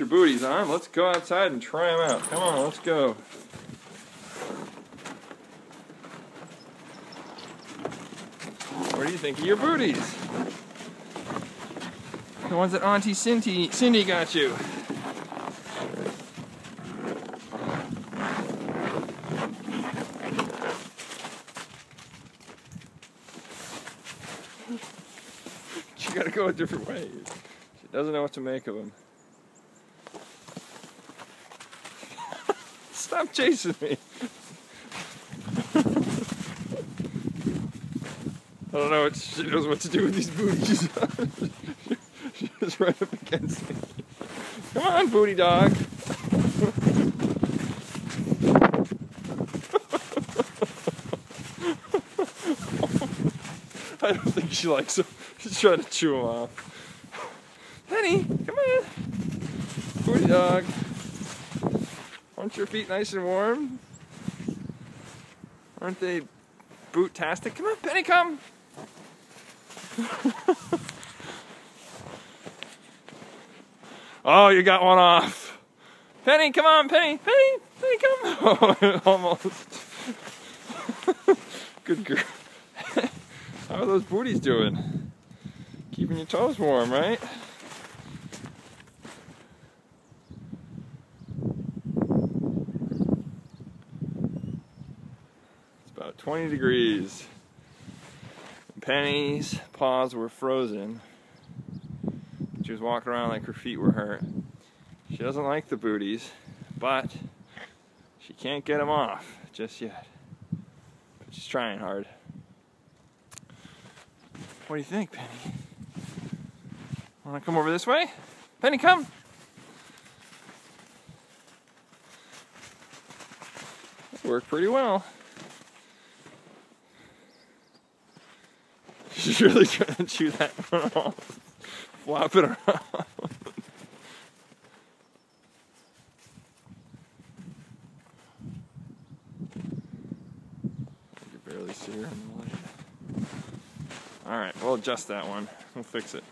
your booties on. Let's go outside and try them out. Come on, let's go. What do you think of your booties? The ones that Auntie Cindy, Cindy got you. She gotta go a different way. She doesn't know what to make of them. Stop chasing me. I don't know what she knows what to do with these booties. She's right up against me. Come on, booty dog. I don't think she likes them. She's trying to chew them off. Penny, come on. Booty dog. Aren't your feet nice and warm? Aren't they boot-tastic? Come on, Penny, come. oh, you got one off. Penny, come on, Penny, Penny, Penny, come. Oh, almost. Good girl. How are those booties doing? Keeping your toes warm, right? 20 degrees. Penny's paws were frozen. She was walking around like her feet were hurt. She doesn't like the booties, but she can't get them off just yet. But she's trying hard. What do you think, Penny? Want to come over this way? Penny, come! Worked pretty well. She's really trying to chew that one off. Flop it around. You can barely see her the light. Alright, we'll adjust that one. We'll fix it.